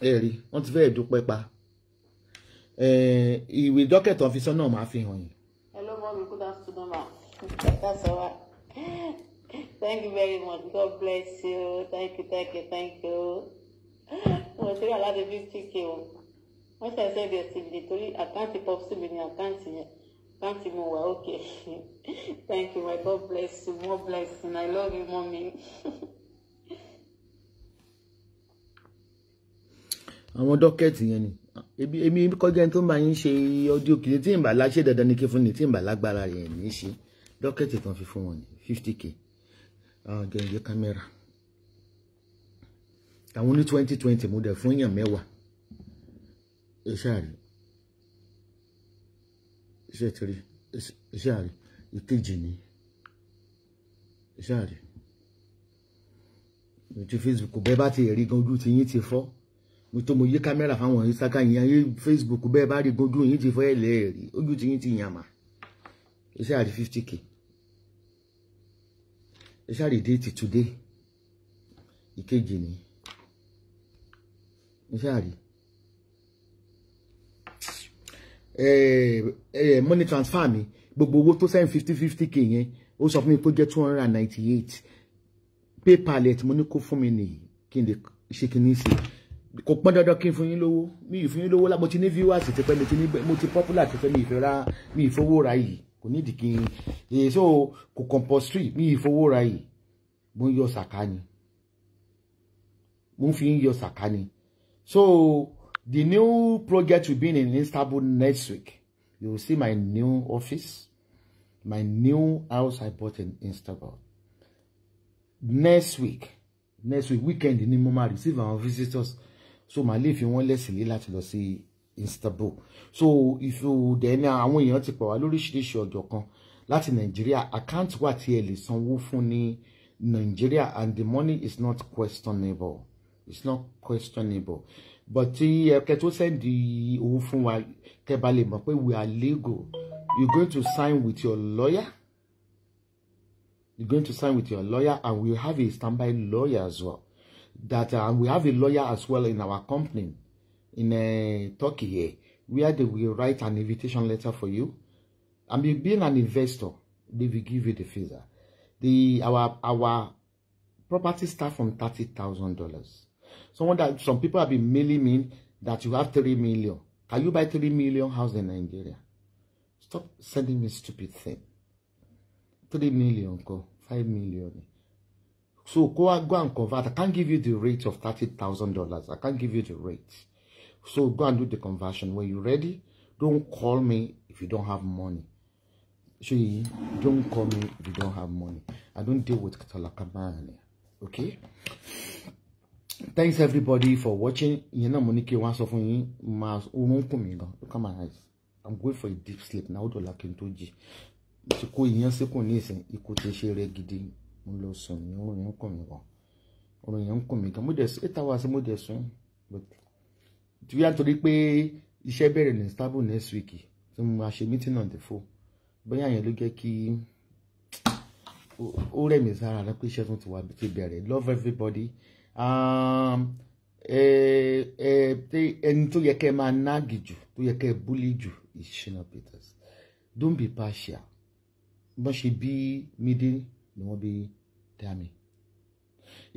ẹ̀rí wọ́n ti fẹ́ẹ̀ dúpẹ́ pa ìwé dọ́kẹ̀tì ọ̀fíìsọ́ náà máa fi hàn yín. Hello, mommy. Good afternoon, ma. That's all right. Thank you very much. God bless you. Thank you, thank you, thank you. Mo ṣe wà láti fifty k o. Wọ́n ṣe ẹsẹ̀ bẹ̀rẹ̀ sí mi torí àkáǹtì pọ́pùsì mi ní àkáǹtì yẹn. Àkáǹtì mo wà ókè. Thank you, my God bless you. More blessing. I love you, mommy. àwọn dọ́kẹ́tì yẹn ni èmi kọjá ẹni tó ń bá yín ṣe ọdí òkèlè tí ìbà láṣẹ dandan ní kí fún ni tí ìbà lágbára yẹn ní í ṣe dọ́kẹ́tì kan fi fún wọn ní fifty k gẹ̀ǹgẹ̀ kámẹ́rà àwọn ní twenty twenty mo dẹ̀ fún èèyàn mẹ́wàá. Iṣẹ́ àrí iṣẹ́ tiri iṣẹ́ àrí ìkejì ní iṣẹ́ àrí ti Facebook bẹ́ẹ̀ bá ti rí gan ojú ti yín ti fọ́. Mo tó mo yí kámẹ́rà fáwọn Instagram yẹn ayé Facebook bẹ́ẹ̀ bá rí gojú yín ti fọ́ ẹ̀ lẹ́ẹ̀rí ojú ti yín ti yàn mà iṣẹ́ àrí fifty k iṣẹ́ àrí déètì today. Ìkejì ni. Iṣẹ́ àrí money transfer mi gbogbo owó tó sẹ́yìn fifty fifty k yẹn ó sọ fún mi pé jẹ́ two hundred and ninety eight paypal ẹ̀ tí mo ní kó fún mi nìyí kí n lè ṣe kí n ní sí kò pọn dandan kí n fún yín lówó. Mi ì fún yín lówó lá mo ti ní viewers ti pẹ́ mi ti ní mo ti popular ti pẹ́ mi ìfẹ́ ra mi ì fowó ra yìí kò ní ìdìkì èyí so kò compulsory mi ì fowó ra yìí. Mo ń yọ sàká ni. Mo fi ń yọ sàkání so the new project will be in Istanbul next week. You will see my new office. My new house I bought in Istanbul. Next week next week weekend ni mo máa receive our visitors. So màá lè fi wọ́n lẹ́sìlé láti lọ sí Istanbul so if you then àwọn èèyàn ti pè wá lóríṣiríṣi ọjọ́ kan láti Nàìjíríà account wà tí ẹ lè sanwó fún ní Nàìjíríà and the money is not questionable. It's not questionable. But tí ẹ kẹ́ tó send owó fún wa kẹ́ bá lè mọ̀ pé we are legal. You going to sign with your lawyer? You're going to sign with your lawyer and we have a standby lawyer as well. That uh, we have a lawyer as well in our company in uh, Turkey here where they will write an invitation letter for you. I mean being an investor they will give you the visa. The our our property start from thirty thousand dollars. Someone that some people have been mailing me that you have three million. Can you buy three million house in Nigeria? Stop sending me stupid thing. Three million go. Five million. So go go and convert. I can't give you the rate of thirty thousand dollars. I can't give you the rate so go and do the conversion. When you're ready don't call me if you don't have money. You don't call me if you don't have money. I don't deal with talakabani okay? Thanks everybody for watching. Ìyẹn náà mo ní kí wọn sọ fún yín máa oorun kùn mí gan. Look at my eyes. I'm going for a deep sleep. Náà ó dọ̀la kí n tó jí. Ti kó ìyẹn síkùn ní ìsìn. Ikú ti ṣe rẹ gidi. Mo lọ sùn ní oorun yẹn ń kùn mí gan. Oorun yẹn ń kùn mí gan. Mo dẹ̀ sùn. Eight hours mo dẹ̀ sùn. But wíyá nítorí pé iṣẹ́ bẹ̀rẹ̀ ní Istanbul next week tí mo máa ṣe meeting on the phone bóyá yẹn ló jẹ́ kí ó rẹ̀ mí sára rẹ pé iṣẹ́ tún ti wà ti bẹ̀rẹ̀. Love everybody. Um, ẹni tó yẹ kẹ́ máa náàgì jù tó yẹ kẹ́ búlì jù is Shina Peters. Don't be partial. Bọ́n ṣe bí mídí ni wọ́n bí dami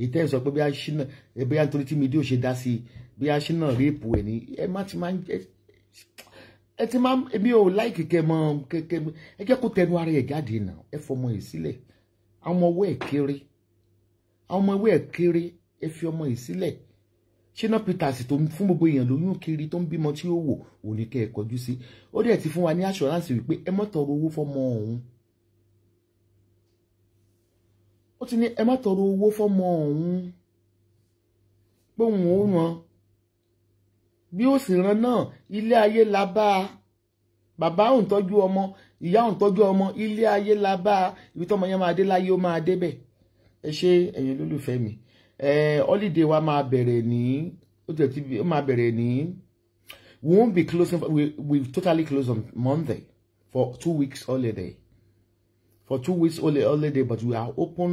ìtẹ́ sọ pé bí a ṣínà bí a nítorí tí mídí ò ṣe dá sí bí a ṣínà réèpù ẹ̀ ní ẹ má ti máa ń jẹ ẹ ti máa èmi ò láìkì kẹ mọ kẹkẹ ẹ jẹ́ kó tẹnu ara ẹ̀ jáde nà ẹ fọmọ ẹ̀ sílẹ̀. Àwọn ọmọ ọwọ́ ẹ̀ kéré àwọn ọmọ ọwọ́ ẹ̀ kéré ẹ fi ọmọ ẹ̀ sílẹ̀. Shina Peters tó ń fún gbogbo èèyàn lóyún kiri tó ń bímọ tí ó wò òní kẹ́ ẹ kọjú sí? Ó dẹ̀ ti fún wa ní assurance wípé ẹ má tọrọ owó fọmọ ọ̀hún ó ti ní ẹ má tọrọ owó fọmọ ọ̀hún pé òun ò ràn bí ó sì ràn náà ilé ayé la bá a. Bàbá òun tọ́jú ọmọ ìyá òun tọ́jú ọmọ ilé ayé la bá a. Ibi tọ́mọ yẹn máa dé láyé ó máa débẹ̀ ẹ ṣé ẹ̀yin olólùfẹ́ mi. Holiday wa máa bẹ̀rẹ̀ ní ó tẹ̀ tí ó máa bẹ̀rẹ̀ ní we won't be closing we we totally close on Monday for two weeks holiday. For two weeks holiday but we are open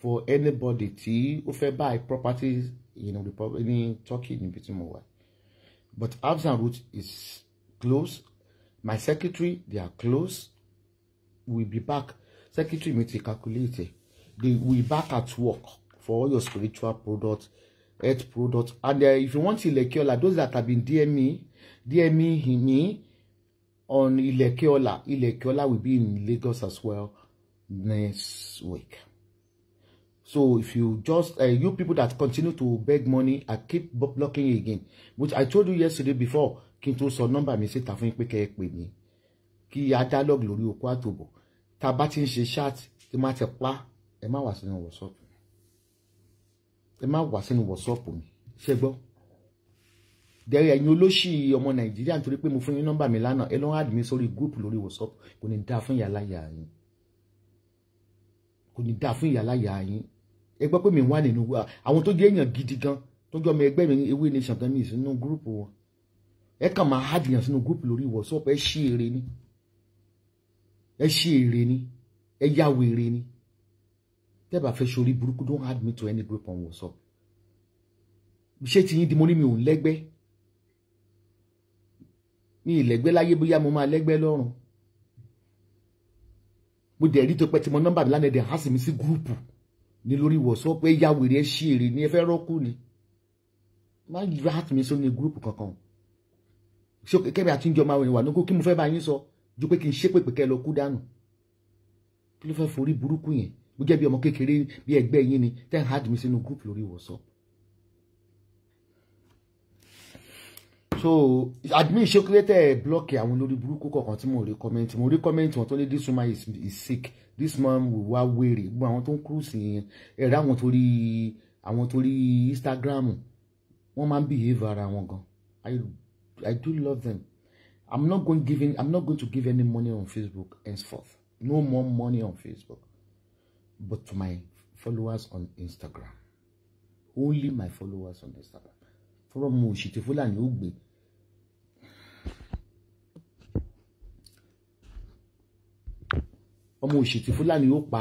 for anybody tí ó fẹ́ buy properties you know, the ní Turkey níbi tí mo wà but Abs and Root is closed my secretary they are closed we be back. Secretary mi ti calculate they we back at work for all your spiritual products health products and uh, if you want Ilekeola those that have been DM me DM me on Ilekeola Ilekeola will be in Lagos as well next week. So if you just, uh, you people that continue to beg money, I keep blocking you again. Which I told you yesterday before, kí n tó sọ nọ́mbà mi síta fún yín pé kẹ́ ẹ pè mí. Kí a dialogue lórí okó àtòbò. Tá a bá ti ń ṣe chat, tí má ti pa, ẹ má wá sínú WhatsApp. Ẹ má wá sínú WhatsApp mi. Ṣé gbọ́? Dẹ̀rẹ̀ ẹ̀yin olóṣì ọmọ Nàìjíríà nítorí pé mo fún yín nọ́mbà mi lánàá, ẹ lọ́wọ́ mi sórí group lórí WhatsApp. Kò ní dáa fún yàrá yàrá yín kò ní dáa fún ìyáláyà yín ẹ gbọ́ pé mi wà nínú wa. Àwọn tó jẹ́ èèyàn gidi gan tó jọ ọmọ ẹgbẹ́ mi ewé nation gan mi sínú gúrùpù wọn. Ẹ kàn máa hádìyàn sínú gúrùpù lórí WhatsApp ẹ ṣí èrè ni. Ẹ ṣí èrè ni. Ẹ yá wèrè ni. Tẹ́ bá fẹ́ sori burúkú don't add me to any group on WhatsApp. Ṣé ti yín di mo ní mi ò ń lẹ́gbẹ́. Mi ì lẹ́gbẹ́ láyé bóyá mo máa lẹ́gbẹ́ lọ́rùn mo dẹ̀ rí tó pẹ́ tí mo nọ́mbà mi lánàá dẹ̀ há sí mi sí gúrùpù ní lórí WhatsApp pé ya wèrè ẹ ṣí èrè ni ẹ fẹ́ rọ́kù ni. Má yíra hàtì mi sóní gúrùpù kankan. Ṣé kẹ́mi àti ìjọba wà ní kó kí mo fẹ́ bá yín sọ? Ju pé kí n ṣe pèpè kẹ́ lọ kú dànù. Kí ló fẹ́ forí burúkú yẹn? Jẹ́ bí ọmọ kékeré bí ẹgbẹ́ yín ni. Tẹ́ ń mi sínú gúrùpù lórí WhatsApp so admin ṣe kí tẹ ẹ blọọkì àwọn olórí burúkú kọ̀ọ̀kan tí mo rí kọ́mẹ́ntì mo rí kọ́mẹ́ntì wọn tó ní this is sick this man will wá wèrè. Gbogbo àwọn tó ń cruise yẹn ẹ̀rọ àwọn torí àwọn torí Instagram wọ́n máa ń behave ara wọn gan. I I do love them. I'm not going giving I'm not going to give any money on Facebook henceforth. No more money on Facebook. But to my followers on Instagram. Only my followers on Instagram. Fọlọ́ mo òṣìṣẹ́ fúlàní ó gbé ọmọ òṣìṣẹ́ fúlàní ó pa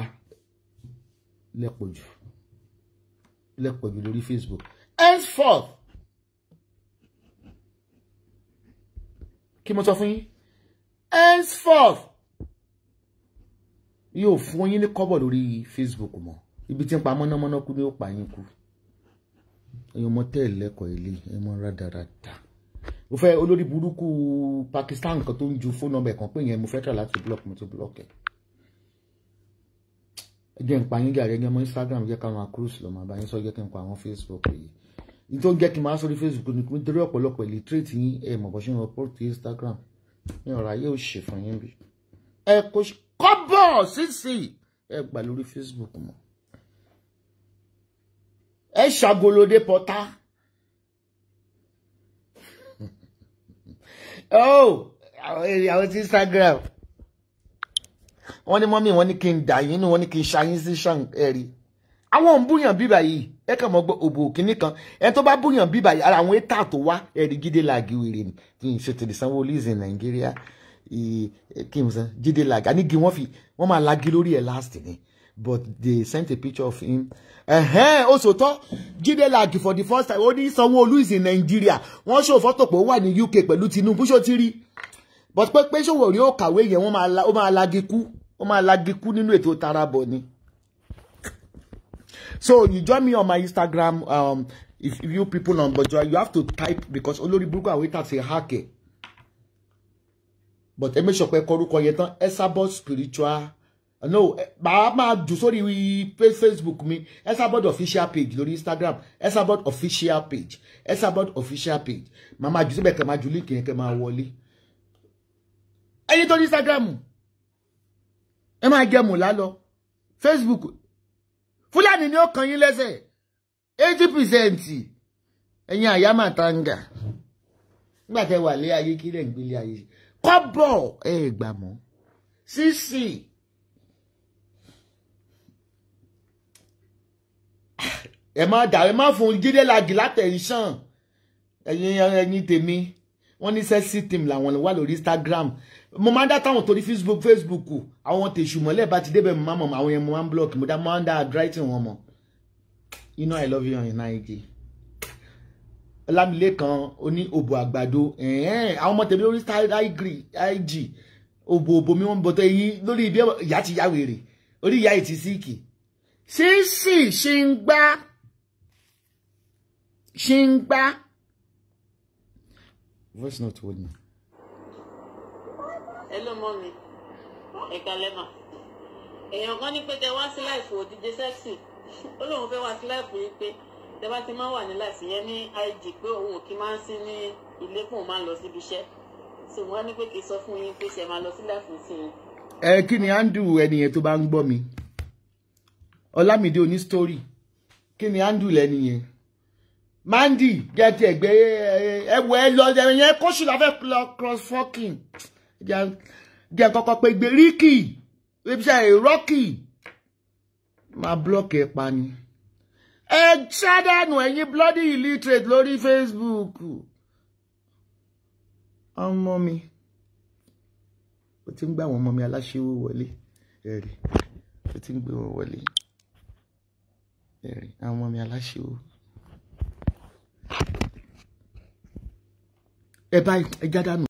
lẹ́pọ̀jù lẹ́pọ̀jù lórí Facebook. Henceforth kí mo sọ fún yín? Henceforth yóò fún yín ní kọ́bọ̀ lórí Facebook mọ́. Ibi tí ń pa mọ́nàmọ́ná kú ni ó pa yín kú. Ẹ̀yin ọmọ tẹ́ ẹ̀ lẹ́kọ̀ọ́ ilé ẹ̀ mọ́ rádaràda. Mo fẹ́ olórí burúkú Pakistan kan tó ń ju fóònù nọ́mbà kan pé yẹn mo fẹ́ tà láti block mo ti block ẹ̀ ẹ jẹ́ n pa yín gàrí ẹgbẹ́ ọmọ Instagram jẹ́ káwọn across lọ́mọ àbáyín sọ jẹ́ kí n pa àwọn Facebook yìí. Ní tó ń jẹ́ kí n máa sórí Facebook ni nítorí ọ̀pọ̀lọpọ̀ illiterate yín ẹ̀ mọ̀ bọ́ ṣe ń report Instagram. Ní ọ̀rọ̀ ayé ò ṣe fún yín bí. Ẹ kò kọ́bọ̀ sísì! Ẹ gbà lórí Facebook mọ́. Ẹ ṣàgolódé pọtá. Oh àwọn tí Instagram wọ́n ní mọ́mí wọ́n ní kí n dà yín nù wọ́n ní kí n ṣayín sí ṣàn ẹ̀rí àwọn ò ń búyàn bíbà yìí ẹ kàn mọ́ gbọ́ òbò kínní kan. Ẹ tó bá búyàn bíbà yìí ara àwọn étà tó wá ẹ̀rí gídé làgì wèrè ni. Kí n ṣètò ìsanwó lease in Nàìjíríà. Kí n sọ jíde làgì ànígi wọ́n fi wọ́n máa lagi lórí ẹ̀ last ni. But they sent a picture of him. Ẹ̀hẹ́n ó sòtọ́ jíde làgì for the first time ó ní Sanwó-Olú in Nàìjíríà. Wọ́n ṣò fọ́tò pé ó wà ní UK pẹ̀lú Tinubu ṣó ti rí but pé pé ṣòwò rí ó kàwé yẹn wọ́n máa lagi kú wọ́n máa lagi kú nínú ètò tarabọ̀ ni. so you join me on my Instagram um, if, you people on Bojo you have to type because olórí burúkú àwọn ìta hack but ẹ make sure pé kọrúkọ yẹn tán Esabod spiritual. No màá máa jù sórí Facebook mi Esabod official page lórí Instagram Esabod official page Esabod official page. Màá máa jù síbẹ̀ kẹ́ máa jù líǹkì yẹn kẹ́ máa wọlé ẹyin tó ní Instagram. Ẹ máa jẹ mùlá lọ. Facebook. Fúlàní ni ó kàn yín lẹ́sẹ̀. Eighty percent. Ẹ̀yin àyàmà tanga. Nígbà tẹ́ wà lé ayé kí lẹ́ ń gbélé ayé? Kọ́bọ̀. Ẹ̀ gbà mọ́. Sísì. ẹ má dà ẹ má fún jíde lagi látẹ̀rísàn ẹ̀yin ẹ̀yin tèmi. Wọ́n ní sẹ́sì tìm làwọn wà lórí Instagram mo máa ń dá táwọn torí Facebook Facebook àwọn tèṣù mọ́lẹ̀ bá ti débẹ̀ mo máa mọ̀ àwọn yẹn mo máa ń block mo dá mo máa ń dá handwriting wọn mọ̀. You know I love you on Naija Ọlámilékan oní òbò àgbàdo àwọn ọmọ tèmi lórí IG òbò òbò mi wọ́n bọ̀tọ̀ eyín lórí ibi ìyá ti yá wèrè orí ìyá ìtì síìkì sísì ṣì ń gbá ṣì ń gbá voice note wo ni. hello mọ́mi ẹ̀ka lẹ́mà èèyàn kan ní pé tẹ wá sí láìfò òdìdé sẹ́ksì ó lóun fẹ́ wá sí láìfò yìí pé tẹ bá ti máa wà ní láìsí yẹn ní IG pé òun ò kí máa ń sí ní ilé fún òun máa ń lọ síbi iṣẹ́ wọ́n ní pé kì í sọ fún yín pé ṣe máa lọ sí láìfò sí yín. ẹ kí ni andrew ẹni yẹn tó bá ń gbọ́ mi ọlámídé oní story kí ni andrew lẹni yẹn mandy gẹ̀ẹ́tì ẹ̀gbẹ́ ẹ̀wọ̀ ẹ lọ ẹ̀yẹn kóṣù láfẹ́ lọ cross fucking jẹ́ kọ́kọ́ pé gbé ríkì ibiṣẹ́ rọ́kì máa blọ́ọ̀kì ẹ̀ pa ni. ẹ ṣàdánù ẹ̀yin bloody illiterate lórí Facebook ọmọ mi ó ti ń gbà àwọn ọmọ mi aláṣẹwó wọlé ẹ̀rí ó ti ń gbé wọn wọlé ẹ̀rí àwọn ọmọ mi aláṣẹwó. ẹ báyìí ẹ jádànù.